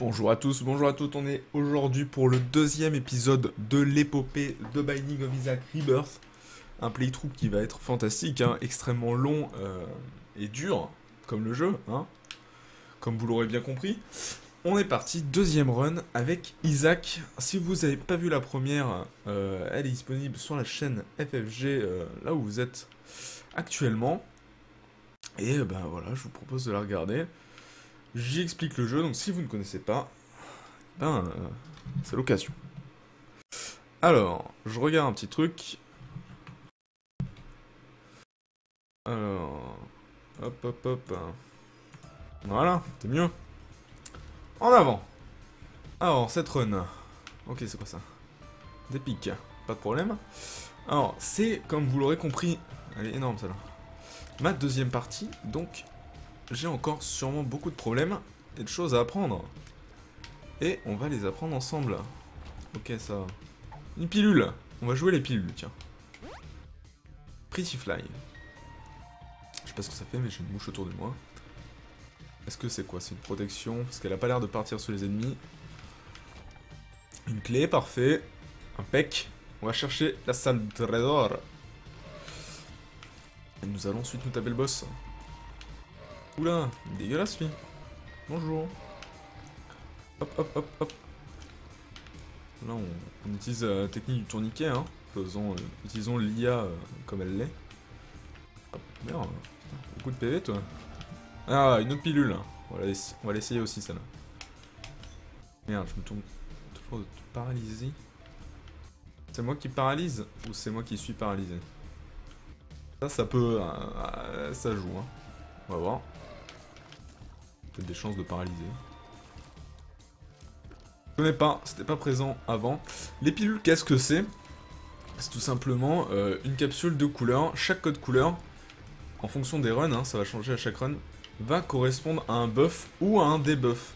Bonjour à tous, bonjour à toutes, on est aujourd'hui pour le deuxième épisode de l'épopée de Binding of Isaac Rebirth. Un playthrough qui va être fantastique, hein, extrêmement long euh, et dur, comme le jeu, hein, comme vous l'aurez bien compris. On est parti, deuxième run avec Isaac. Si vous n'avez pas vu la première, euh, elle est disponible sur la chaîne FFG, euh, là où vous êtes actuellement. Et ben voilà, je vous propose de la regarder. J'y explique le jeu, donc si vous ne connaissez pas, ben euh, c'est l'occasion. Alors, je regarde un petit truc. Alors, hop hop hop. Voilà, c'est mieux. En avant. Alors, cette run. Ok, c'est quoi ça? Des pics. Pas de problème. Alors, c'est, comme vous l'aurez compris, elle est énorme celle-là. Ma deuxième partie, donc j'ai encore sûrement beaucoup de problèmes et de choses à apprendre. Et on va les apprendre ensemble. Ok, ça va. Une pilule. On va jouer les pilules, tiens. Pretty Fly. Je sais pas ce que ça fait, mais j'ai une mouche autour de moi. Est-ce que c'est quoi? C'est une protection? Parce qu'elle a pas l'air de partir sur les ennemis. Une clé, parfait. Un pec. On va chercher la salle de trésor. Et nous allons ensuite nous taper le boss. Oula, dégueulasse lui. Bonjour. Hop, hop, hop, hop. Là, on, utilise la technique du tourniquet, hein. Faisons, euh, utilisons l'IA euh, comme elle l'est. Merde, beaucoup de PV toi. Ah, une autre pilule. On va l'essayer aussi celle-là. Merde, je me tourne toujours de paralyser. C'est moi qui paralyse ou c'est moi qui suis paralysé? Ça, ça peut... Euh, ça joue, hein. On va voir. Peut-être des chances de paralyser. Je connais pas, c'était pas présent avant. Les pilules, qu'est-ce que c'est? C'est tout simplement euh, une capsule de couleur. Chaque code couleur, en fonction des runs, hein, ça va changer à chaque run, va correspondre à un buff ou à un debuff.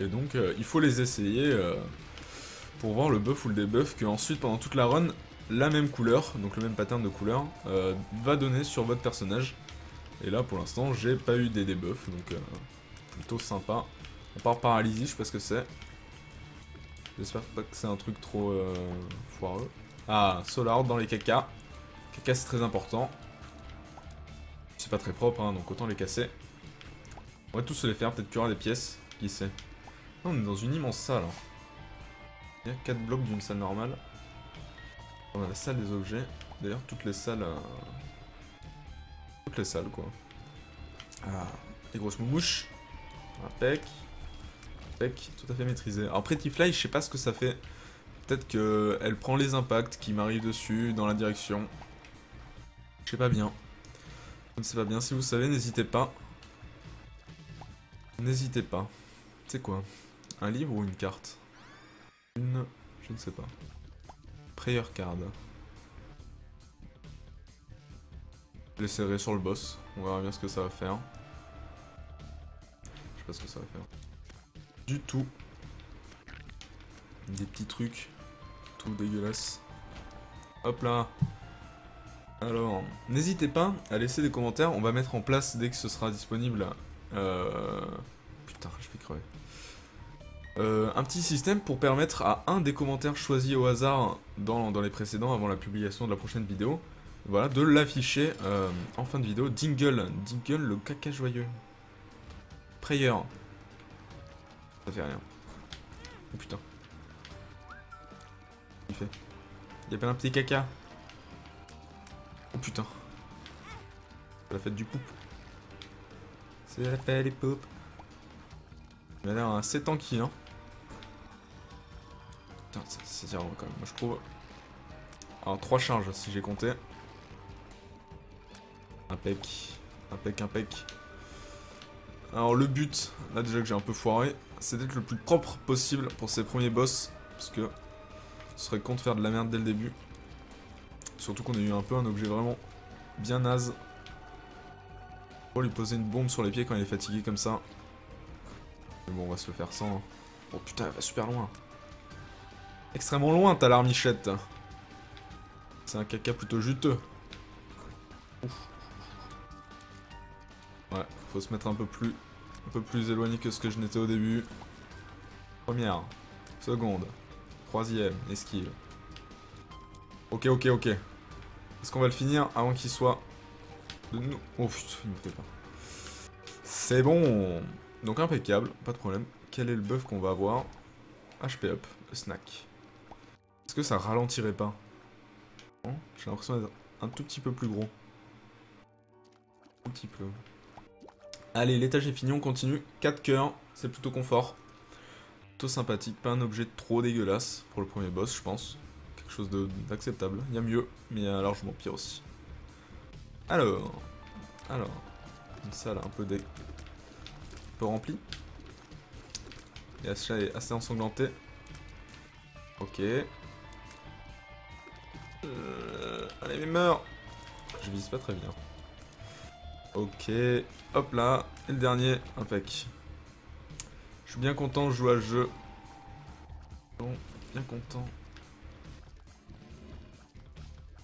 Et donc, euh, il faut les essayer euh, pour voir le buff ou le debuff que ensuite, pendant toute la run, la même couleur, donc le même pattern de couleur, va donner sur votre personnage. Et là, pour l'instant, j'ai pas eu des debuffs, donc plutôt sympa. On part paralysie, je sais pas ce que c'est. J'espère pas que c'est un truc trop euh, foireux. Ah, Solar dans les caca. Caca c'est très important. C'est pas très propre, hein, donc autant les casser. On va tous se les faire, peut-être qu'il y aura des pièces, qui sait. on est dans une immense salle. Hein. Il y a 4 blocs d'une salle normale. On a la salle des objets. D'ailleurs, toutes les salles... Euh, les quoi. Ah, des grosses moumouches. Un pec. Pec, tout à fait maîtrisé. Alors Pretty Fly, je sais pas ce que ça fait. Peut-être qu'elle prend les impacts qui m'arrivent dessus dans la direction. Je sais pas bien. Je ne sais pas bien. Si vous savez, n'hésitez pas. N'hésitez pas. C'est quoi? Un livre ou une carte? Une... Je ne sais pas. Prayer card. Je l'essaierai sur le boss. On verra bien ce que ça va faire ce que ça va faire. Du tout. Des petits trucs. Tout dégueulasse. Hop là. Alors, n'hésitez pas à laisser des commentaires. On va mettre en place dès que ce sera disponible. Euh... Putain, je vais crever. Euh, un petit système pour permettre à un des commentaires choisis au hasard dans, les précédents avant la publication de la prochaine vidéo, voilà, de l'afficher euh, en fin de vidéo. Dingle, Dingle le caca joyeux. Prayer. Ça fait rien. Oh putain. Il fait. Il y a pas un petit caca. Oh putain. La fête du poupe. C'est la fête des poupes. Il a l'air assez tanky, hein. Putain, c'est dire quand même, moi je trouve. Alors, 3 charges si j'ai compté. Impec. Impec, impec. Alors le but, là déjà que j'ai un peu foiré, c'est d'être le plus propre possible pour ces premiers boss, parce que ce serait con de faire de la merde dès le début. Surtout qu'on a eu un peu un objet vraiment bien naze. Pour lui poser une bombe sur les pieds quand il est fatigué comme ça. Mais bon, on va se le faire sans. Hein. Oh putain, elle va super loin. Extrêmement loin ta larmichette. C'est un caca plutôt juteux. Ouf. Faut se mettre un peu plus, un peu plus éloigné que ce que je n'étais au début. Première. Seconde. Troisième. Esquive. Ok, ok, ok. Est-ce qu'on va le finir avant qu'il soit de nous Oh putain, il me pas. C'est bon Donc impeccable, pas de problème. Quel est le buff qu'on va avoir? HP up, snack. Est-ce que ça ralentirait pas? J'ai l'impression d'être un tout petit peu plus gros. Un petit peu. Allez, l'étage est fini, on continue. 4 cœurs, c'est plutôt confort. Plutôt sympathique, pas un objet trop dégueulasse pour le premier boss, je pense. Quelque chose d'acceptable. Il y a mieux, mais il y a largement pire aussi. Alors, alors, une salle un peu, dé... peu remplie. Et chat est assez ensanglanté. Ok. Euh, allez, mais meurs Je vise pas très bien. Ok. Hop là. Et le dernier, impec. Je suis bien content, je joue à ce jeu. Bon, bien content.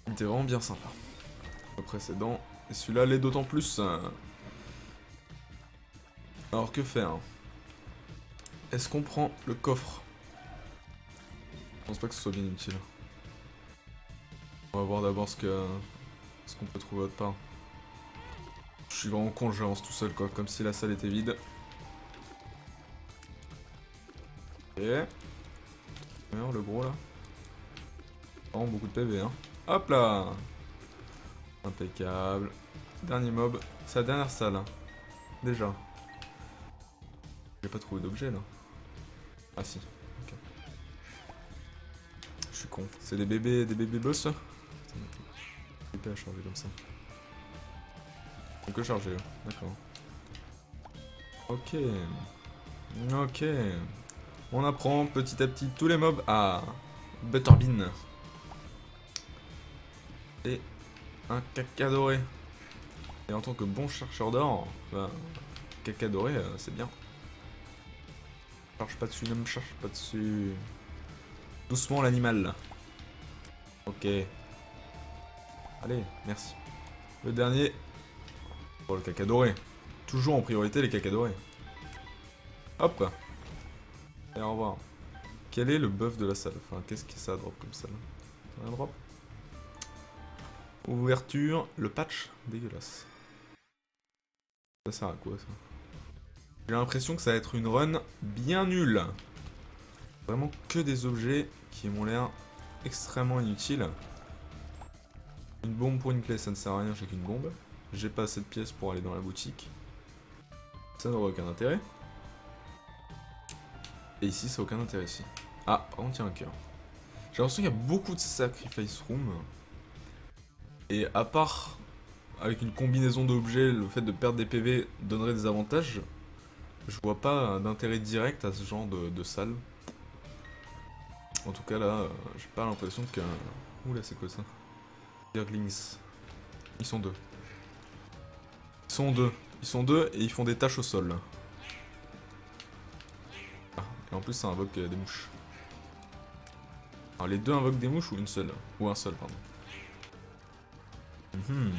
Il était vraiment bien sympa. Le précédent. Et celui-là l'est d'autant plus. Alors que faire Est-ce qu'on prend le coffre? Je pense pas que ce soit bien utile. On va voir d'abord ce que ce qu'on peut trouver autre part. Je suis vraiment con, j'avance tout seul quoi, comme si la salle était vide. Ok. le gros là. Vraiment beaucoup de PV hein. Hop là Impeccable. Dernier mob. C'est la dernière salle. Hein. Déjà. J'ai pas trouvé d'objet là. Ah si. Ok. Je suis con. C'est des bébés, des bébés boss Épée à charger comme ça. Que charger, d'accord. Ok. Ok. On apprend petit à petit tous les mobs à Butterbean. Et un caca doré. Et en tant que bon chercheur d'or, bah, caca doré, euh, c'est bien. Charge pas dessus, ne me charge pas dessus. Doucement l'animal. Ok. Allez, merci. Le dernier. Pour le caca doré. Toujours en priorité les caca dorés. Hop. Et au revoir. Quel est le buff de la salle? Enfin, qu'est-ce que ça drop comme salle? Un drop Ouverture, le patch, dégueulasse. Ça sert à quoi ça? J'ai l'impression que ça va être une run bien nulle. Vraiment que des objets qui m'ont l'air extrêmement inutiles. Une bombe pour une clé, ça ne sert à rien, j'ai qu'une bombe. J'ai pas assez de pièces pour aller dans la boutique. Ça n'aura aucun intérêt. Et ici, ça n'a aucun intérêt ici. Ah, par contre, il y a un cœur. J'ai l'impression qu'il y a beaucoup de sacrifice room. Et à part avec une combinaison d'objets, le fait de perdre des PV donnerait des avantages, je vois pas d'intérêt direct à ce genre de, salle. En tout cas là, j'ai pas l'impression que... Oula c'est quoi ça? Dirglings. Ils sont deux. Ils sont deux. Ils sont deux et ils font des tâches au sol. Et en plus ça invoque des mouches. Alors les deux invoquent des mouches ou une seule? Ou un seul, pardon. Mhm.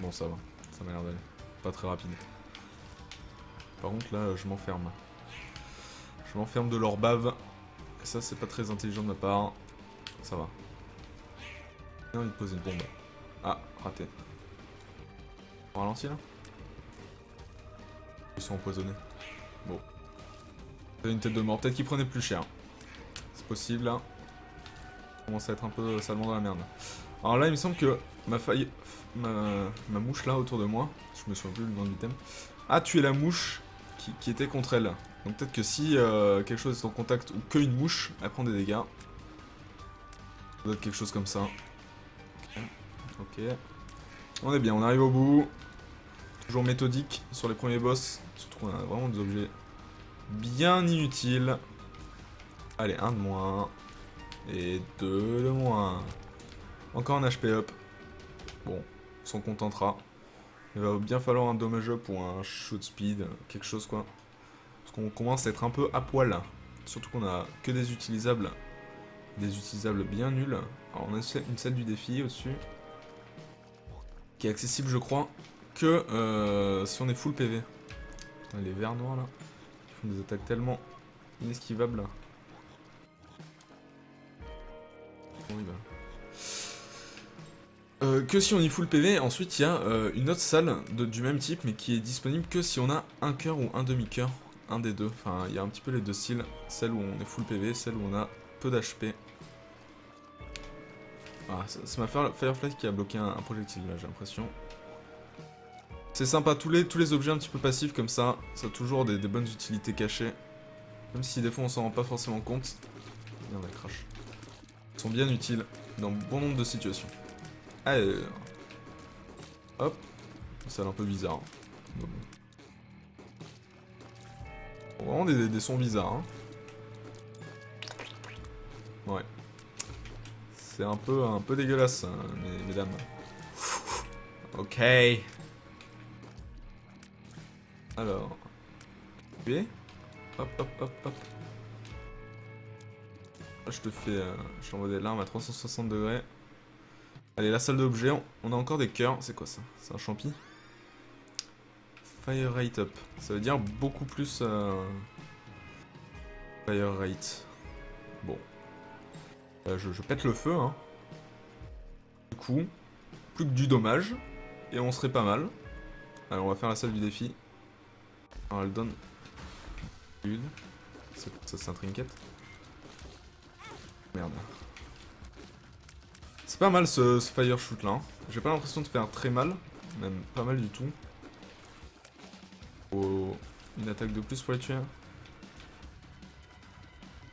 Bon, ça va. Ça m'a l'air d'aller. Pas très rapide. Par contre, là, je m'enferme. Je m'enferme de leur bave. Et ça, c'est pas très intelligent de ma part. Ça va. Envie de poser une bombe. Ah, raté. On ralentit là Ils sont empoisonnés. Bon. une tête de mort. Peut-être qu'ils prenaient plus cher. C'est possible là. commence à être un peu salement dans la merde. Alors là, il me semble que ma faille, ma, mouche là autour de moi, je me souviens plus le nom de l'item, a tué la mouche qui, était contre elle. Donc peut-être que si euh, quelque chose est en contact ou qu'une mouche, elle prend des dégâts. Ça doit être quelque chose comme ça. Ok. ok. On est bien, on arrive au bout. Toujours méthodique sur les premiers boss. Surtout qu'on a vraiment des objets bien inutiles. Allez, un de moins. Et deux de moins. Encore un HP up. Bon, on s'en contentera. Il va bien falloir un dommage up ou un shoot speed, quelque chose quoi. Parce qu'on commence à être un peu à poil. Surtout qu'on a que des utilisables. Des utilisables bien nuls. Alors on a une salle du défi au-dessus. Qui est accessible je crois que euh, si on est full PV. Les verts noirs là. Ils font des attaques tellement Inesquivable. Bon, il va. Euh, que si on y full PV, ensuite il y a euh, une autre salle de- du même type mais qui est disponible que si on a un cœur ou un demi-cœur, un des deux. Enfin, il y a un petit peu les deux styles, celle où on est full PV, celle où on a peu d'HP. Ah, c'est c'est ma Fire- Firefly qui a bloqué un, projectile là, j'ai l'impression. C'est sympa, tous les, tous les objets un petit peu passifs comme ça, ça a toujours des, des bonnes utilités cachées. Même si des fois on s'en rend pas forcément compte. Merde, elle crash. Ils sont bien utiles dans bon nombre de situations. Allez. Hop. Ça a l'air un peu bizarre. hein. Vraiment des, des sons bizarres. hein. C'est un peu, un peu dégueulasse, hein, mes- mesdames. Ok. Alors. B. Hop, hop, hop, hop. Là, je te fais. euh, je t'envoie des larmes à 360 degrés. Allez, la salle d'objets, on- on a encore des cœurs. C'est quoi ça? C'est un champi? Fire rate up. Ça veut dire beaucoup plus. euh, Fire rate. Bon. Euh, je, pète le feu, hein. Du coup, plus que du dommage. Et on serait pas mal. Alors, on va faire la salle du défi. Alors, elle donne. Une. Ça, c'est un trinket. Merde. C'est pas mal ce, fire shoot là. hein. J'ai pas l'impression de faire très mal. Même pas mal du tout. Oh, une attaque de plus pour les tuer.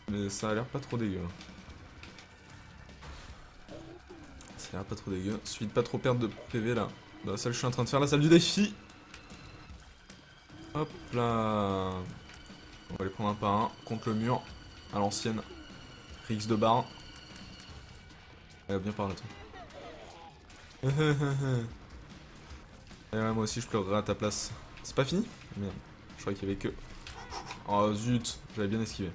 Mais ça a l'air pas trop dégueu. Ça pas trop dégueu. Suffit pas trop perdre de PV là. Dans la salle, je suis en train de faire la salle du défi. Hop là. On va les prendre un par un. Contre le mur. À l'ancienne. Rix de barre. Elle va bien par là, toi. Et moi aussi, je pleurerai à ta place. C'est pas fini? Merde. Je croyais qu'il y avait que. Oh zut, j'avais bien esquivé.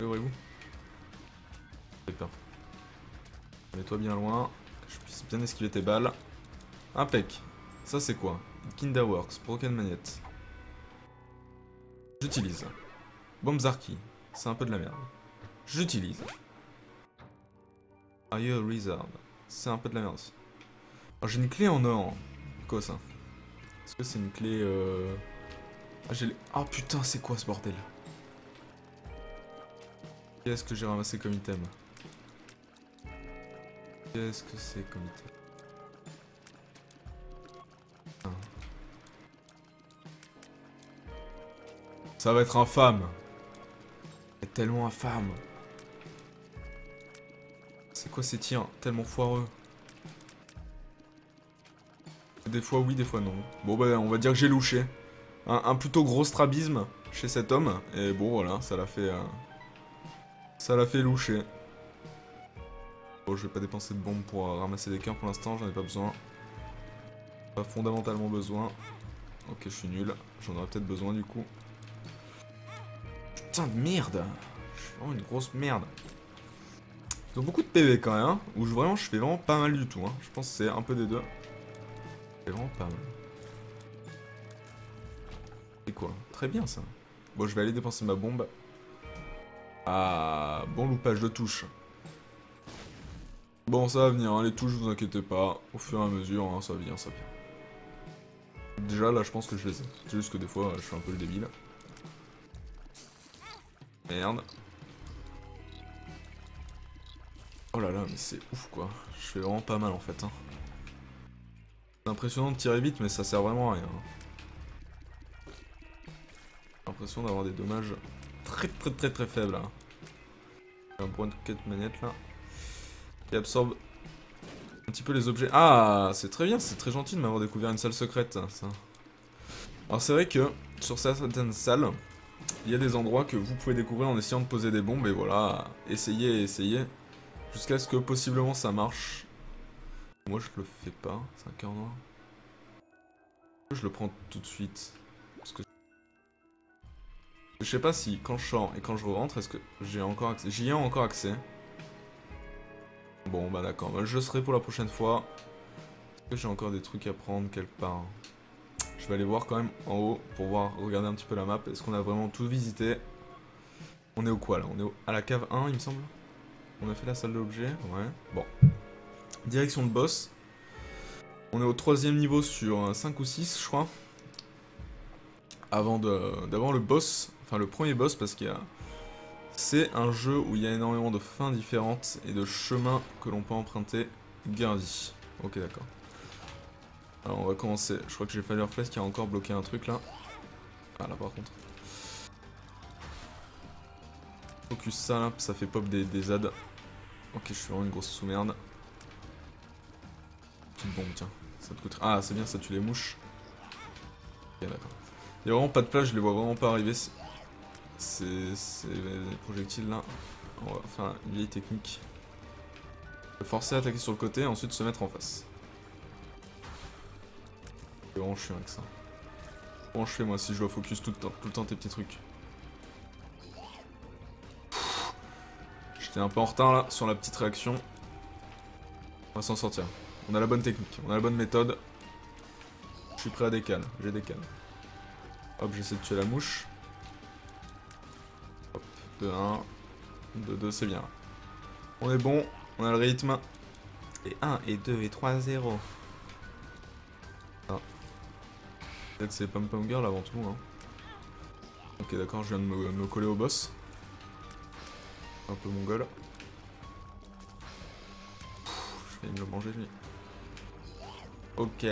Ouvrez-vous. Mets-toi bien loin, que je puisse bien esquiver tes balles. Impec. Ça c'est quoi? Kinderworks, Broken Magnet. J'utilise. Bombzarki, c'est un peu de la merde. J'utilise. Are you a wizard C'est un peu de la merde aussi. Alors j'ai une clé en or. Quoi ça Est-ce que c'est une clé euh... Ah j'ai. Ah putain c'est quoi ce bordel? Qu'est-ce que j'ai ramassé comme item Qu'est-ce que c'est comme item Ah. Ça va être infâme tellement infâme C'est quoi ces tirs tellement foireux Des fois oui, des fois non. Bon bah on va dire que j'ai louché. Un, un plutôt gros strabisme chez cet homme. Et bon voilà, ça l'a fait... euh, Ça l'a fait loucher. Bon je vais pas dépenser de bombes pour ramasser des cœurs pour l'instant, j'en ai pas besoin. Pas fondamentalement besoin. Ok je suis nul, j'en aurais peut-être besoin du coup. Putain de merde Je suis vraiment une grosse merde. Ils ont beaucoup de PV quand même, hein, où je, vraiment je fais vraiment pas mal du tout. Hein. Je pense que c'est un peu des deux. C'est vraiment pas mal. C'est quoi? Très bien ça. Bon, je vais aller dépenser ma bombe. Ah, bon loupage de touche. Bon, ça va venir, hein, les touches, vous inquiétez pas. Au fur et à mesure, hein, ça vient, ça vient. Déjà, là, je pense que je les ai. C'est juste que des fois, je suis un peu le débile. Merde. Oh là là, mais c'est ouf quoi. Je fais vraiment pas mal en fait. Hein. C'est impressionnant de tirer vite, mais ça sert vraiment à rien. hein. L'impression d'avoir des dommages très très très très faibles là. Un point de quête manette là. Qui absorbe un petit peu les objets. Ah, c'est très bien, c'est très gentil de m'avoir découvert une salle secrète ça. Alors c'est vrai que sur certaines salles, il y a des endroits que vous pouvez découvrir en essayant de poser des bombes et voilà, essayez, essayez. Jusqu'à ce que possiblement ça marche. Moi je le fais pas, c'est un cœur noir. Je le prends tout de suite. Je sais pas si quand je sors et quand je rentre, est-ce que j'ai encore accès. J'y ai encore accès. Bon bah d'accord, bah, je serai pour la prochaine fois. Est-ce que j'ai encore des trucs à prendre quelque part? Je vais aller voir quand même en haut pour voir, regarder un petit peu la map. Est-ce qu'on a vraiment tout visité? On est au quoi là? On est à la cave 1 il me semble? On a fait la salle de l'objet Ouais. Bon. Direction de boss. On est au troisième niveau sur 5 ou 6 je crois. Avant d'avoir le boss, enfin le premier boss parce qu'il y a... C'est un jeu où il y a énormément de fins différentes et de chemins que l'on peut emprunter. Gardi. Ok d'accord. Alors on va commencer. Je crois que j'ai Fireflash qui a encore bloqué un truc là. Ah là par contre. Focus ça là, ça fait pop des, des ZAD. Ok je suis vraiment une grosse sous-merde. Petite bombe tiens. Ça te coûterait... Ah c'est bien ça tue les mouches. Ok d'accord. Il n'y a vraiment pas de place, je les vois vraiment pas arriver. C'est les projectiles là. On va faire une vieille technique. Forcer à attaquer sur le côté et ensuite se mettre en face. Vraiment chiant avec ça. Comment je fais moi si je dois focus tout le temps, tout le temps tes petits trucs J'étais un peu en retard là sur la petite réaction. On va s'en sortir. On a la bonne technique, on a la bonne méthode. Je suis prêt à décaler, j'ai décalé. Hop, j'essaie de tuer la mouche. 2, 1. 2, 2, c'est bien. On est bon, on a le rythme. Et 1, et 2, et 3, 0. Ah. Peut-être c'est Pom Pom Girl avant tout. Hein. Ok, d'accord, je viens de me, coller au boss. Un peu mongol. Je vais me le manger lui. Ok.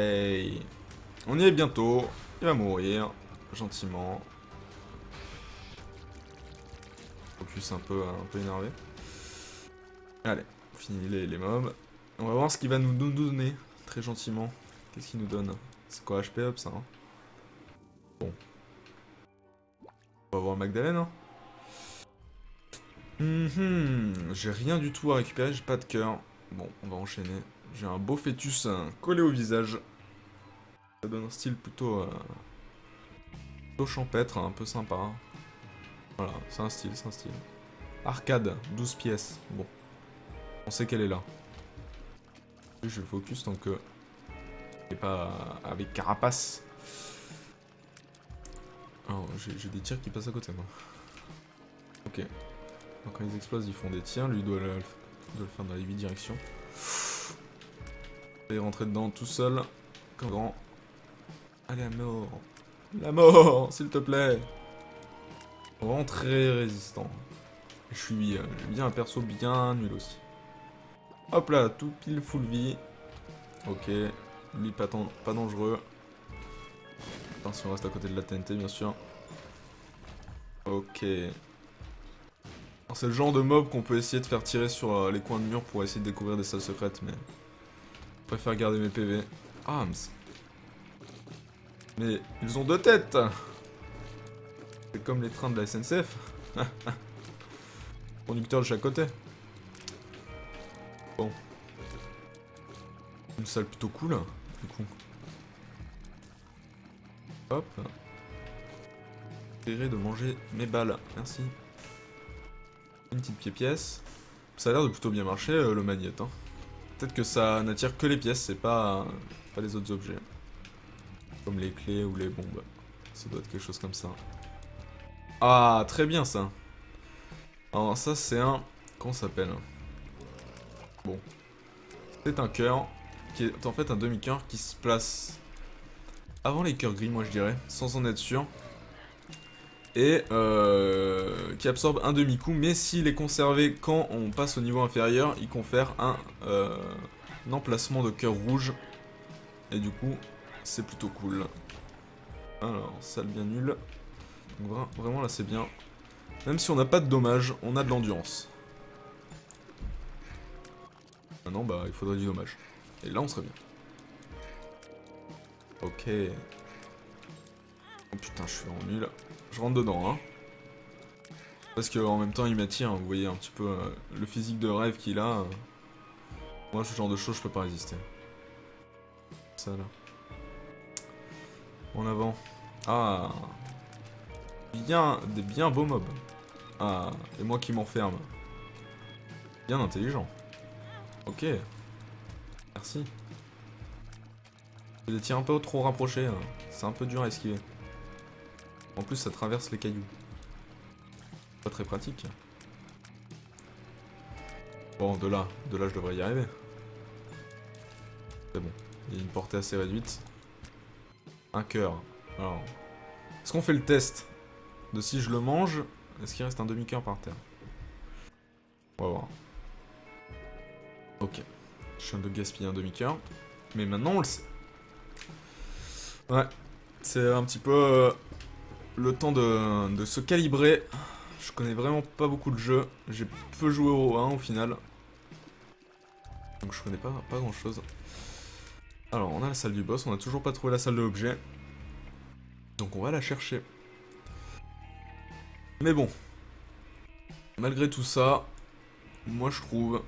On y est bientôt. Il va mourir. Gentiment. Un peu, un peu énervé. Allez, fini les, les mobs. On va voir ce qu'il va nous, donner, très gentiment. Qu'est-ce qu'il nous donne? C'est quoi HP up ça hein? Bon. On va voir Magdalene. Hein mhm, J'ai rien du tout à récupérer, j'ai pas de cœur. Bon, on va enchaîner. J'ai un beau fœtus collé au visage. Ça donne un style plutôt... Euh, plutôt champêtre, un peu sympa. Voilà, c'est un style, c'est un style. Arcade, 12 pièces. Bon. On sait qu'elle est là. Je focus tant que... Et pas avec carapace. Oh, j'ai des tirs qui passent à côté, moi. Ok. Donc quand ils explosent, ils font des tirs. Lui, doit le, doit le faire dans les 8 directions. Et rentrer dedans tout seul. Comme grand. Allez, à mort. La mort, s'il te plaît. Vraiment très résistant. Je suis euh, bien un perso bien nul aussi. Hop là, tout pile full vie. Ok, lui pas, pas dangereux. Attention, on reste à côté de la TNT bien sûr. Ok. C'est le genre de mob qu'on peut essayer de faire tirer sur euh, les coins de mur pour essayer de découvrir des salles secrètes, mais... Je préfère garder mes PV. Arms. Mais ils ont deux têtes C'est comme les trains de la SNCF. Conducteur de chaque côté. Bon. Une salle plutôt cool, du coup. Hop. de manger mes balles, merci. Une petite pied-pièce. Ça a l'air de plutôt bien marcher, euh, le magnète. Hein. Peut-être que ça n'attire que les pièces, c'est pas, pas les autres objets. Comme les clés ou les bombes. Ça doit être quelque chose comme ça. Ah, très bien ça. Alors ça c'est un... Comment ça s'appelle Bon. C'est un cœur qui est en fait un demi-cœur qui se place avant les cœurs gris, moi je dirais, sans en être sûr. Et euh, qui absorbe un demi-coup, mais s'il est conservé quand on passe au niveau inférieur, il confère un, euh, emplacement de cœur rouge. Et du coup, c'est plutôt cool. Alors, salle bien nulle. Vraiment là c'est bien. Même si on n'a pas de dommages, on a de l'endurance. Maintenant bah il faudrait du dommage. Et là on serait bien. Ok. Oh putain je suis en nul. Je rentre dedans hein. Parce qu'en même temps il m'attire, vous voyez un petit peu euh, le physique de rêve qu'il a. Euh. Moi ce genre de choses je peux pas résister. Ça là. En avant. Ah. Bien, des bien beaux mobs. Ah, et moi qui m'enferme. Bien intelligent. Ok. Merci. Je les tiens un peu trop rapprochés, hein. c'est un peu dur à esquiver. En plus, ça traverse les cailloux. Pas très pratique. Bon, de là, de là, je devrais y arriver. C'est bon. Il y a une portée assez réduite. Un cœur. Alors, est-ce qu'on fait le test? De si je le mange, est-ce qu'il reste un demi-cœur par terre? On va voir. Ok. Je viens de gaspiller un demi-cœur. Mais maintenant, on le sait. Ouais. C'est un petit peu euh, le temps de, se calibrer. Je connais vraiment pas beaucoup de jeux. J'ai peu joué au 1 au final. Donc je connais pas, pas grand chose. Alors, on a la salle du boss. On a toujours pas trouvé la salle de l'objet. Donc on va la chercher. Mais bon. Malgré tout ça, moi je trouve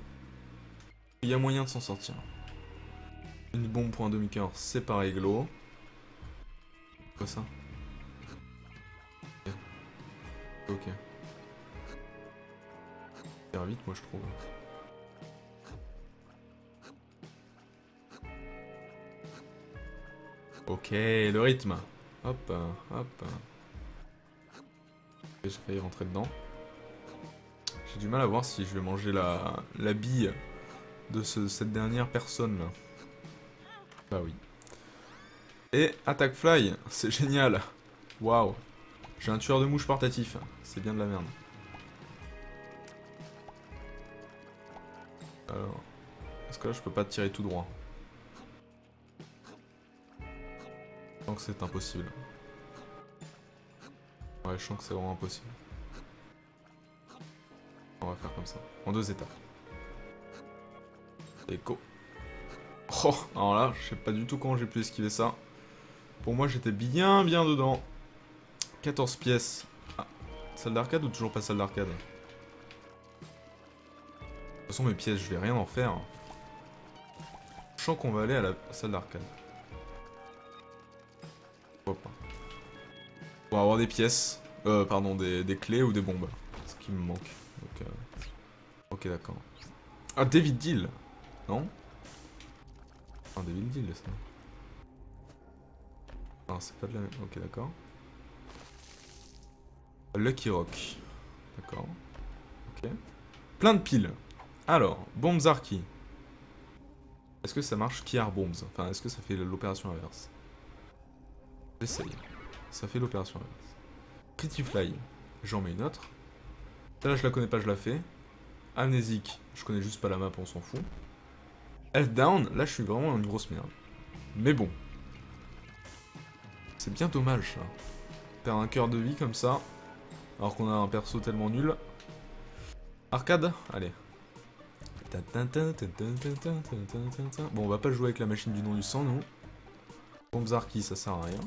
il y a moyen de s'en sortir. Une bombe pour un demi-cœur, c'est pas réglo. Quoi ça? Ok. Faire vite, moi je trouve. Ok, le rythme. Hop, hop. J'ai failli rentrer dedans. J'ai du mal à voir si je vais manger la, la bille de cette dernière personne là. Bah oui. Et Attack Fly, c'est génial. Waouh. J'ai un tueur de mouches portatif. C'est bien de la merde. Alors. Est-ce que là je peux pas tirer tout droit? Que c'est impossible. Je sens que c'est vraiment impossible. On va faire comme ça. En deux étapes. Echo. Oh, alors là, je sais pas du tout comment j'ai pu esquiver ça. Pour moi, j'étais bien, bien dedans. 14 pièces. Ah, salle d'arcade ou toujours pas salle d'arcade? De toute façon, mes pièces, je vais rien en faire. Je sens qu'on va aller à la salle d'arcade. On va avoir des pièces. Euh, pardon, des, clés ou des bombes. Ce qui me manque. Euh, Ok, d'accord. Ah, David Deal non Ah, des villes ça. Ah, c'est pas de la même. Ok, d'accord. Lucky Rock. D'accord. Ok. Plein de piles. Alors, Zarki. Est-ce que ça marche Kiar Bombs? Enfin, est-ce que ça fait l'opération inverse? J'essaye. Ça fait l'opération inverse. Pretty Fly. J'en mets une autre. Là, je la connais pas, je la fais. Amnésique. Je connais juste pas la map, on s'en fout. Health down, là je suis vraiment une grosse merde. Mais bon. C'est bien dommage ça. Faire un cœur de vie comme ça. Alors qu'on a un perso tellement nul. Arcade Allez. Bon, on va pas jouer avec la machine du nom du sang, nous. Bombzarki, ça sert à rien.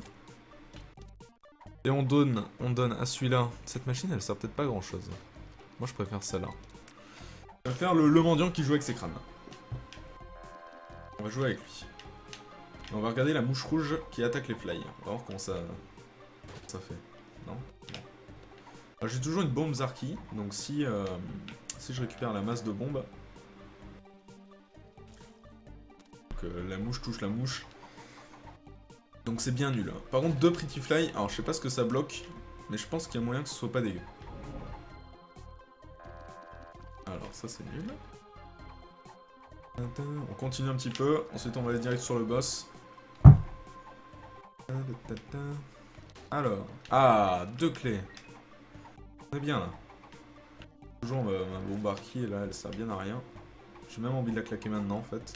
Et on donne, on donne à celui-là. Cette machine, elle sert peut-être pas grand chose. Moi, je préfère celle-là. Je préfère le, le mendiant qui joue avec ses crânes. On va jouer avec lui. On va regarder la mouche rouge qui attaque les fly. On va voir comment ça, fait. Non, J'ai toujours une bombe Zarki, donc si, euh, si je récupère la masse de bombes... Que la mouche touche la mouche. Donc c'est bien nul. Par contre, deux Pretty Fly, alors je sais pas ce que ça bloque, mais je pense qu'il y a moyen que ce soit pas dégueu. Alors ça c'est nul. On continue un petit peu, ensuite on va aller direct sur le boss. Alors, ah, deux clés. On est bien là. Toujours ma, ma bombe archi, là, elle sert bien à rien. J'ai même envie de la claquer maintenant en fait.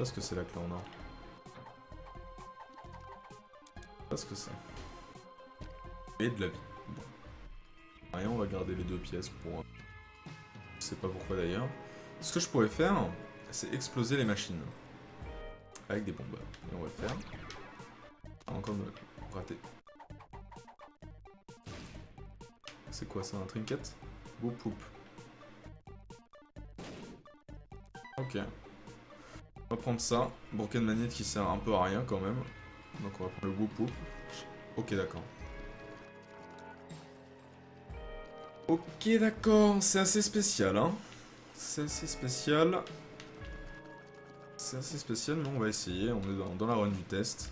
Pas ce que c'est la clé en or. Pas ce que c'est. Et de la vie. Bon. Rien, on va garder les deux pièces pour... Je sais pas pourquoi d'ailleurs. Ce que je pourrais faire, c'est exploser les machines. Avec des bombes. Et on va le faire. Ah, encore me rater. C'est quoi ça, un trinket? Boop poop. Ok. On va prendre ça. Broken Magnet qui sert un peu à rien quand même. Donc on va prendre le boop poop. Ok d'accord. Ok, d'accord, c'est assez spécial, hein. C'est assez spécial. c'est assez spécial, mais on va essayer. On est dans, dans la run du test.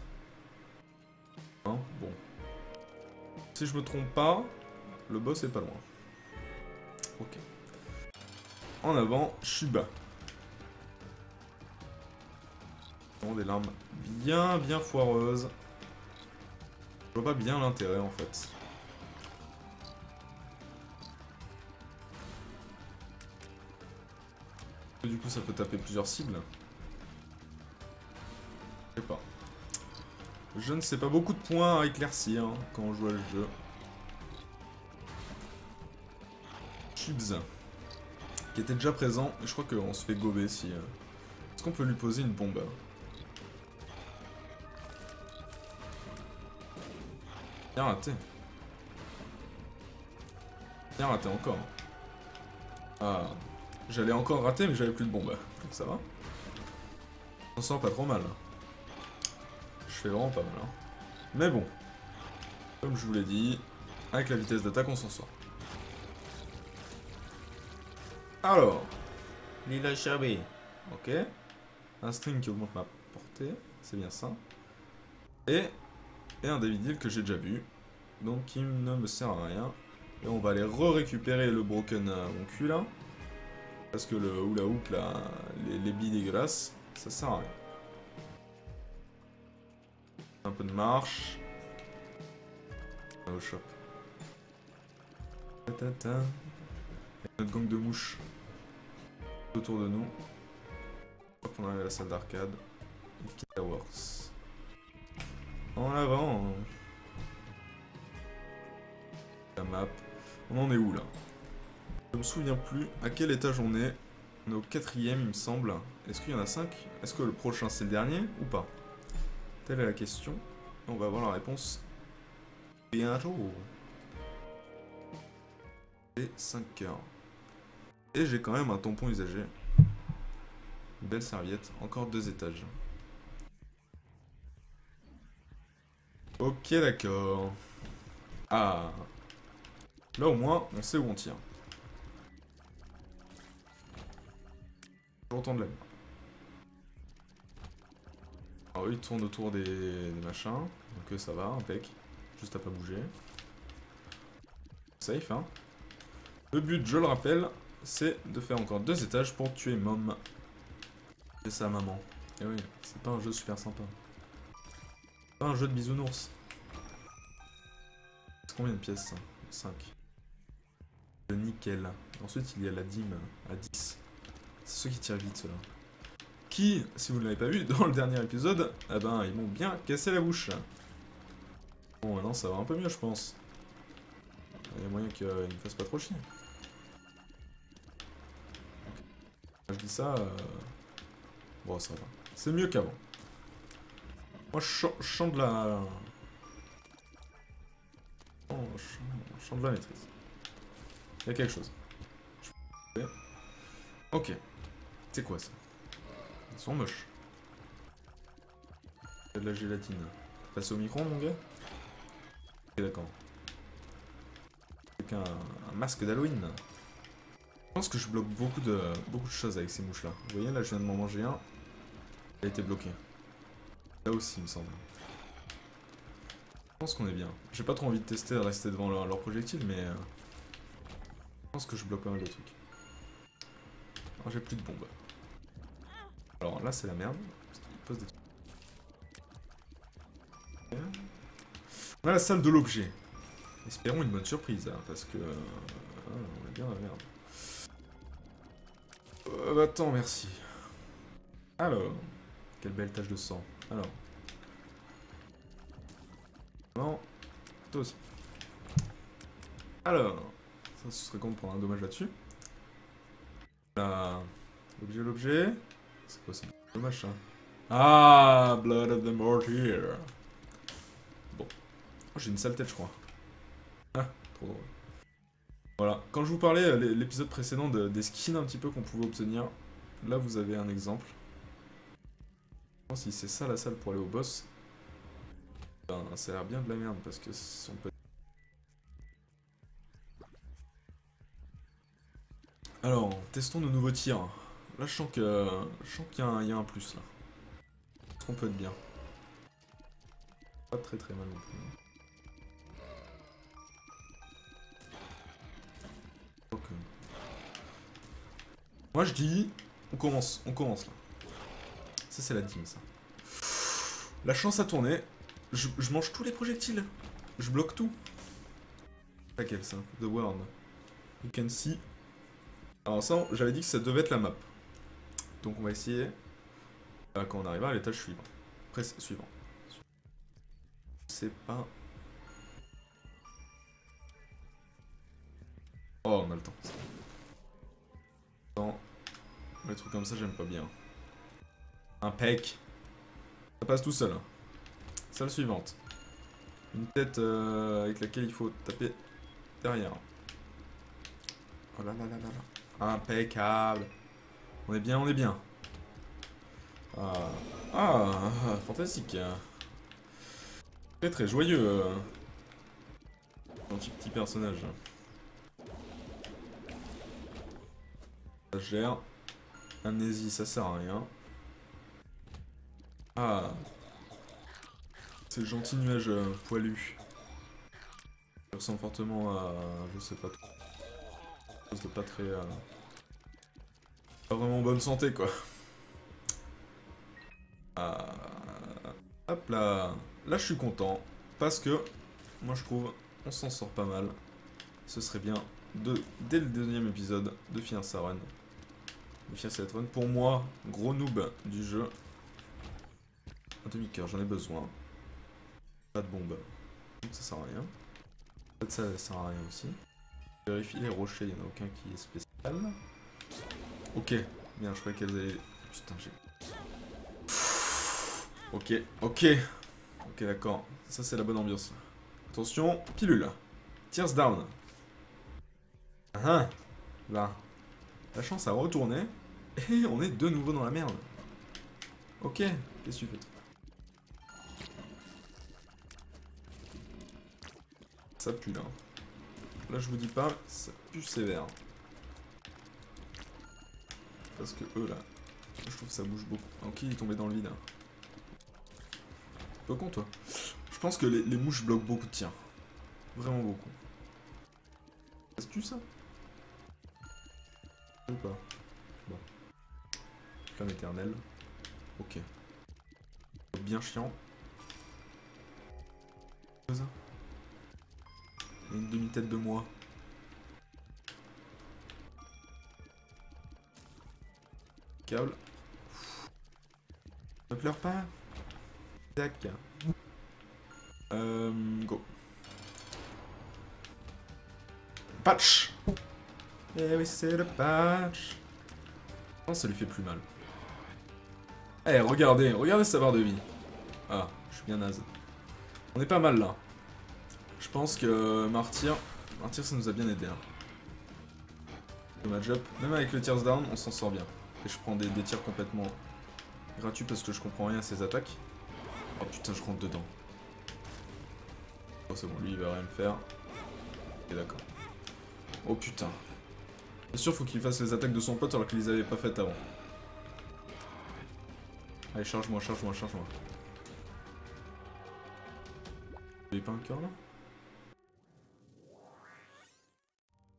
Hein, bon. Si je me trompe pas, le boss est pas loin. Ok. En avant, Shuba. Des larmes bien, bien foireuses. Je vois pas bien l'intérêt en fait. Du coup, ça peut taper plusieurs cibles. Je sais pas. Je ne sais pas beaucoup de points à éclaircir hein, quand on joue à le jeu. Chibs. Qui était déjà présent. Je crois qu'on se fait gober si... euh, Est-ce qu'on peut lui poser une bombe Bien raté. Bien raté encore. Ah. J'allais encore rater, mais j'avais plus de bombe. Donc ça va. On s'en sort pas trop mal. Je fais vraiment pas mal. hein. Mais bon. Comme je vous l'ai dit, avec la vitesse d'attaque, on s'en sort. Alors. Lila Chabé. Ok. Un string qui augmente ma portée. C'est bien ça. Et, et un David Hill que j'ai déjà vu. Donc qui ne me sert à rien. Et on va aller re-récupérer le broken à mon cul là. Parce que le hula hoop là, les, les billes dégueulasses, ça sert à rien. Un peu de marche. Au shop. Ta ta ta. Notre gang de mouches autour de nous. Hop, on arrive à la salle d'arcade. Infinity Towers. En avant. hein. La map. On en est où là? Je me souviens plus à quel étage on est. On est au quatrième, il me semble. Est-ce qu'il y en a cinq? Est-ce que le prochain c'est le dernier ou pas? Telle est la question. On va avoir la réponse bientôt. Et 5 heures. Et j'ai quand même un tampon usagé. Une belle serviette. Encore deux étages. Ok, d'accord. Ah. Là, au moins, on sait où on tire. J'entends de la. Alors, eux, ils tournent autour des, machins. Donc, ça va, impec. Juste à pas bouger. Safe, hein. Le but, je le rappelle, c'est de faire encore deux étages pour tuer Mom. Et sa maman. Et oui, c'est pas un jeu super sympa. Un jeu de bisounours. C'est combien de pièces ça? 5. Le nickel. Ensuite, il y a la dîme à 10. C'est ceux qui tirent vite, ceux-là. Qui, si vous ne l'avez pas vu, dans le dernier épisode, eh ben, ils m'ont bien cassé la bouche. Bon, maintenant, ça va un peu mieux, je pense. Il y a moyen qu'ils me fassent pas trop chier. Je dis ça... euh, Bon, ça va. C'est mieux qu'avant. Moi, je chan- je chante la... Oh, je chante- la maîtrise. Il y a quelque chose. Je- Ok. C'est quoi ça? Ils sont moches. C'est de la gélatine. Passer au micro, mon gars? Ok, d'accord. Avec un, un masque d'Halloween. Je pense que je bloque beaucoup de, beaucoup de choses avec ces mouches-là. Vous voyez, là, je viens de m'en manger un. Il a été bloqué. Là aussi, il me semble. Je pense qu'on est bien. J'ai pas trop envie de tester de rester devant leur, projectile, mais... euh, Je pense que je bloque pas mal de trucs. Alors, j'ai plus de bombes. Alors là, c'est la merde. On a la salle de l'objet. Espérons une bonne surprise, hein, parce que... euh, on est bien la merde. Euh, bah, attends, merci. Alors, quelle belle tache de sang. Alors. Non, toi aussi. Alors, ça ce serait con de prendre un dommage là-dessus. Là, l'objet, l'objet. C'est quoi ça Dommage ça? Ah, Blood of the Martyr. Bon. Oh, J'ai une sale tête, je crois. Ah, trop drôle. Voilà, quand je vous parlais euh, l'é- l'épisode précédent de- des skins un petit peu qu'on pouvait obtenir, là vous avez un exemple. Si c'est ça la salle pour aller au boss, ben, ça a l'air bien de la merde parce que si on peut... Alors, testons nos nouveaux tirs. Là, je sens qu'il y, a un plus là. Est-ce qu'on peut être bien? Pas très très mal non plus. Moi je dis, on commence, on commence là. Ça c'est la team ça. La chance a tourné. Je, mange tous les projectiles. Je bloque tout. Laquelle ça The World. You can see. Alors ça, j'avais dit que ça devait être la map. Donc on va essayer. Ah, quand on arrivera à l'étage suivant. Après, suivant. C'est pas... Oh, on a le temps. Les trucs comme ça, j'aime pas bien. Un pec. Ça passe tout seul. Hein. Salle suivante. Une tête euh, avec laquelle il faut taper derrière. Oh là là là là là. Impeccable. On est bien, on est bien. Ah, ah fantastique. Très très joyeux. Un petit, petit personnage. Ça gère. Amnésie, ça sert à rien. Ah. C'est le gentil nuage euh, poilu. Ça ressemble fortement à... je sais pas trop. Pas très... Euh, pas vraiment bonne santé, quoi. Ah, hop là. Là, je suis content. Parce que, moi, je trouve, on s'en sort pas mal. Ce serait bien, de, dès le deuxième épisode, de finir sa run. De finir cette run. Pour moi, gros noob du jeu. Un demi-coeur, j'en ai besoin. Pas de bombe. Donc ça sert à rien. Ça, sert à rien aussi. Vérifie les rochers, il n'y en a aucun qui est spécial. Ok. Bien, je croyais qu'elle allaient... Putain, j'ai... Ok, ok. Ok, d'accord. Ça, c'est la bonne ambiance. Attention, pilule. Tears down. Ah, ah Là. La chance a retourné. Et on est de nouveau dans la merde. Ok, qu'est-ce que tu fais Ça pue là. Là je vous dis pas, ça pue sévère. Parce que eux là, je trouve ça bouge beaucoup. Ok, il est tombé dans le vide. Hein. Pas con toi. Je pense que les, mouches bloquent beaucoup de tirs. Vraiment beaucoup. Ça se tue ça Ou pas Bon. Flamme éternelle. Ok. Bien chiant. Une demi-tête de moi. Câble. Ne pleure pas. Tac. Euh, go. Patch Eh oui, c'est le patch. Non, ça lui fait plus mal. Eh, regardez, regardez sa barre de vie. Ah, je suis bien naze. On est pas mal là. Je pense que Martyr, Martyr ça nous a bien aidé. Hein. Le match-up, même avec le tears down, on s'en sort bien. Et je prends des, tirs complètement gratuits parce que je comprends rien à ses attaques. Oh putain, je rentre dedans. Oh c'est bon, lui il va rien me faire. Ok d'accord. Oh putain. Bien sûr, faut qu'il fasse les attaques de son pote alors qu'il les avait pas faites avant. Allez, charge-moi, charge-moi, charge-moi. Il pas un cœur là?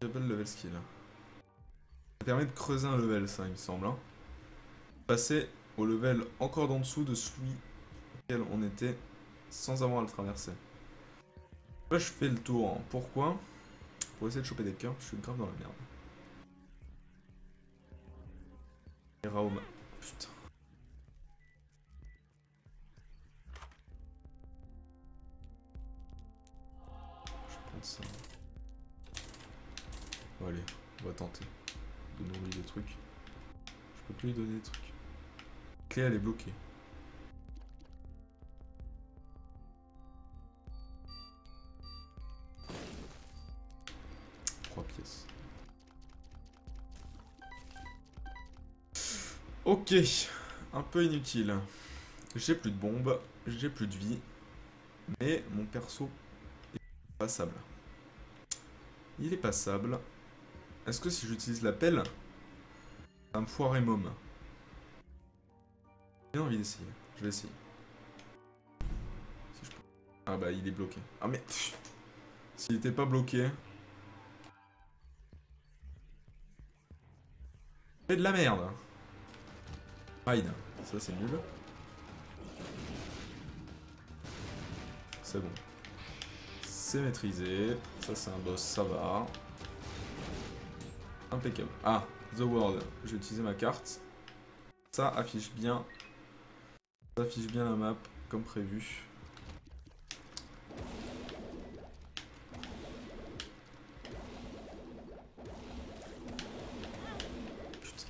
Double level skill. Ça permet de creuser un level, ça, il me semble. Hein. Passer au level encore d'en dessous de celui auquel on était sans avoir à le traverser. Là, je fais le tour. Hein. Pourquoi? Pour essayer de choper des cœurs, je suis grave dans la merde. Et Raum. Putain. Je vais prendre ça. Allez, on va tenter de nous des trucs. Je peux plus lui donner des trucs. La clé elle est bloquée. Trois pièces. Ok, un peu inutile. J'ai plus de bombes, j'ai plus de vie, mais mon perso est passable. Il est passable. Est-ce que si j'utilise la pelle, Un foiré môme. J'ai envie d'essayer. Je vais essayer. Si je. Ah bah il est bloqué. Ah mais... S'il était pas bloqué... C'est de la merde. Hide. Ça c'est nul. C'est bon. C'est maîtrisé. Ça c'est un boss, ça va. Impeccable. Ah, The World. Je vais utiliser ma carte. Ça affiche bien. Ça affiche bien la map comme prévu. Putain.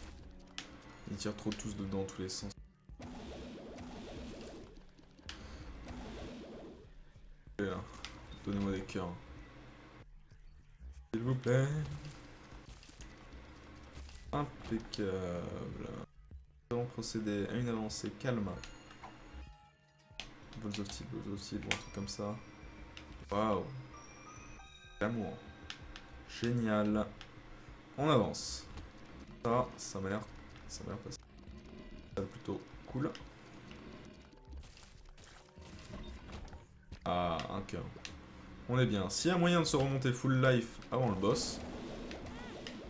Ils tirent trop tous dedans tous les sens. Donnez-moi des cœurs. S'il vous plaît. Impeccable. Nous allons procéder à une avancée calme. Of Steel, ou un truc comme ça. Waouh. L'amour. Génial. On avance. Ça, ça m'a l'air... Ça m'a l'air passé. Ça plutôt cool. Ah, un cœur. On est bien. S'il y a moyen de se remonter full life avant le boss...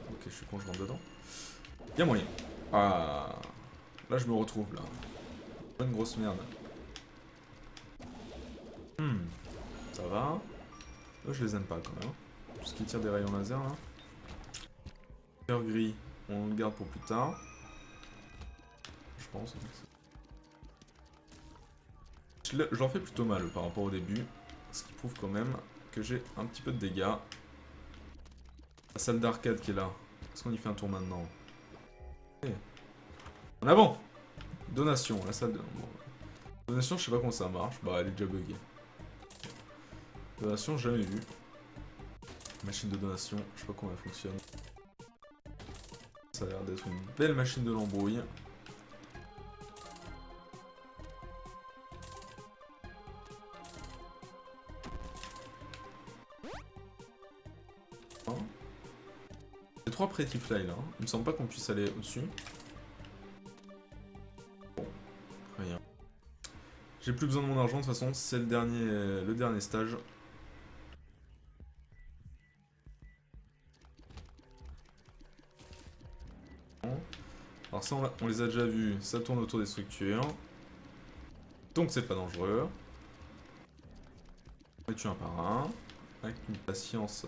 Ok, je suis con, je rentre dedans. Y a moyen. Ah... Là, je me retrouve, là. Bonne grosse merde. Hmm. Ça va. Là, je les aime pas, quand même. Tout ce qui tire des rayons laser, là. Cœur gris, on le garde pour plus tard. Je pense. Je leur fais plutôt mal par rapport au début. Ce qui prouve quand même que j'ai un petit peu de dégâts. La salle d'arcade qui est là. Est-ce qu'on y fait un tour maintenant? En avant Donation, la salle de... Donation, je sais pas comment ça marche. Bah, elle est déjà buggée. Donation, jamais vu. Machine de donation, je sais pas comment elle fonctionne. Ça a l'air d'être une belle machine de l'embrouille. Pretty fly là. Il me semble pas qu'on puisse aller au-dessus. Bon, rien. J'ai plus besoin de mon argent de toute façon, c'est le dernier, le dernier stage. Alors ça, on, on, les a déjà vus, ça tourne autour des structures. Donc c'est pas dangereux. On les tue un par un, avec une patience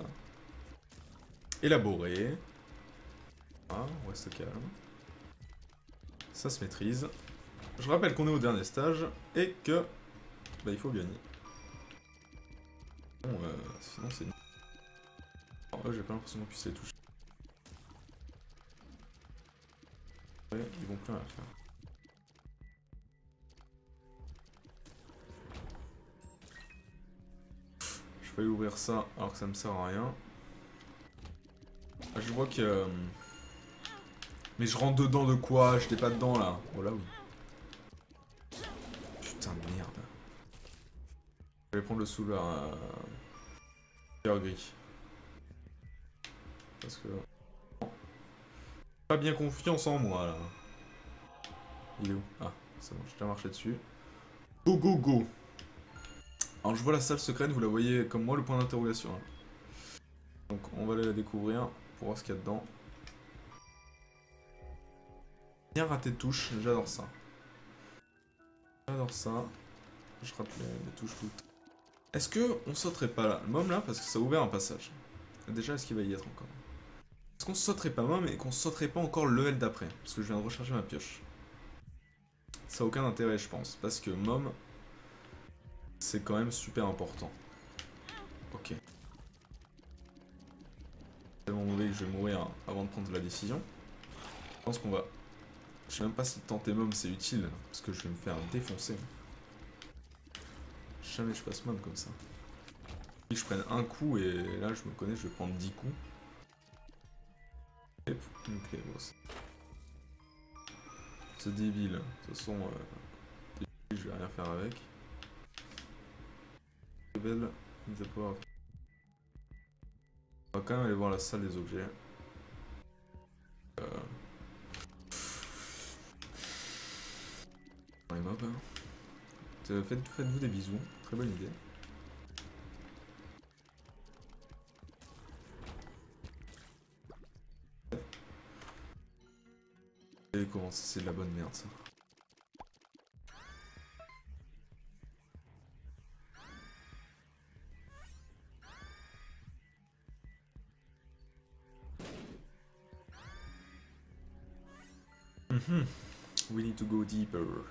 élaborée. Ah, on reste calme. Ça se maîtrise. Je rappelle qu'on est au dernier stage et que bah, il faut gagner. Bon, euh, sinon c'est... Oh, j'ai pas l'impression qu'on puisse les toucher. Ils vont plus rien faire. Je vais ouvrir ça alors que ça me sert à rien. Ah, je vois que... Euh, mais je rentre dedans de quoi? J'étais pas dedans là. Oh là oui. Putain de merde. Je vais prendre le souleur. Euh, gris. Parce que... Pas bien confiance en moi là. Il est où? Ah, c'est bon, j'ai déjà marché dessus. Go go go Alors je vois la salle secrète, vous la voyez comme moi, le point d'interrogation. Donc on va aller la découvrir pour voir ce qu'il y a dedans. Bien raté de touche, j'adore ça. J'adore ça. Je rate les, touches toutes. Est-ce que on sauterait pas là? Mom là, parce que ça a ouvert un passage. Déjà, est-ce qu'il va y être encore? Est-ce qu'on sauterait pas mom et qu'on sauterait pas encore le level d'après? Parce que je viens de recharger ma pioche. Ça a aucun intérêt, je pense. Parce que mom, c'est quand même super important. Ok. Mon mauvais que je vais mourir avant de prendre la décision. Je pense qu'on va je sais même pas si tenter mom c'est utile, parce que je vais me faire défoncer. Jamais je passe mom comme ça. Si je prenne un coup et là je me connais, je vais prendre 10 coups. Boss. C'est débile. De toute façon, euh, je vais rien faire avec. On va quand même aller voir la salle des objets. Euh, faites- Faites-vous des bisous, très bonne idée. Et comment c'est de la bonne merde ça. Mhm. We need to go deeper.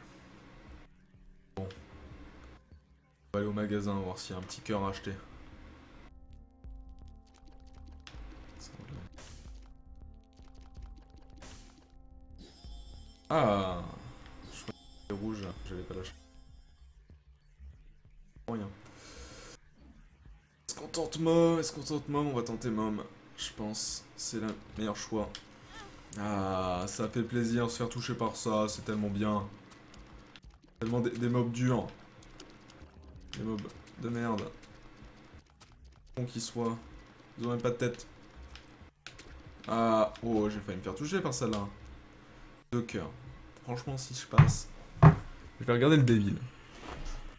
On va aller au magasin voir s'il y a un petit cœur à acheter. Ah Je crois que rouge, j'avais pas lâché. Rien. Est-ce qu'on tente Mom? Est-ce qu'on tente Mom? On va tenter Mom. Je pense c'est le meilleur choix. Ah, ça fait plaisir de se faire toucher par ça, c'est tellement bien. Tellement des mobs durs. Des mobs de merde. Bon qu'ils soient. Ils ont même pas de tête. Ah, oh, j'ai failli me faire toucher par celle-là. Deux cœurs. Franchement, si je passe. Je vais regarder le Devil.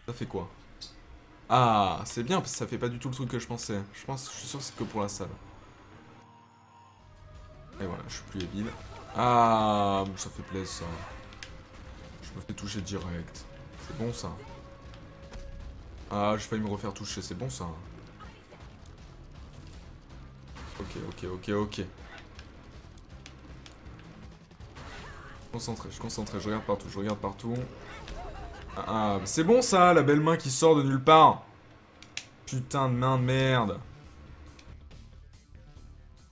Ça fait quoi? Ah, c'est bien parce que ça fait pas du tout le truc que je pensais. Je pense, je suis sûr que c'est que pour la salle. Et voilà, je suis plus évil. Ah, ça fait plaisir ça. Je me fais toucher direct. C'est bon ça. Ah, j'ai failli me refaire toucher, c'est bon ça. Ok, ok, ok, ok. Concentré, je concentré, je regarde partout, je regarde partout. Ah, ah, c'est bon ça, la belle main qui sort de nulle part. Putain de main de merde.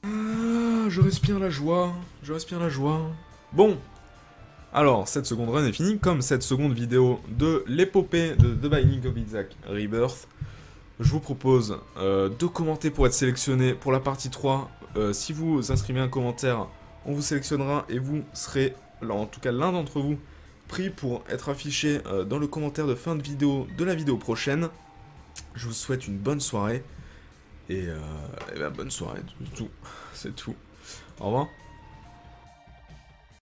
Ah, je respire la joie, je respire la joie. Bon, alors cette seconde run est finie, comme cette seconde vidéo de l'épopée de The Binding of Isaac Rebirth. Je vous propose euh, de commenter pour être sélectionné pour la partie 3. Euh, si vous inscrivez un commentaire, on vous sélectionnera et vous serez, en tout cas l'un d'entre vous, pris pour être affiché euh, dans le commentaire de fin de vidéo de la vidéo prochaine. Je vous souhaite une bonne soirée. Et, et ben, bonne soirée. C'est tout. Au revoir.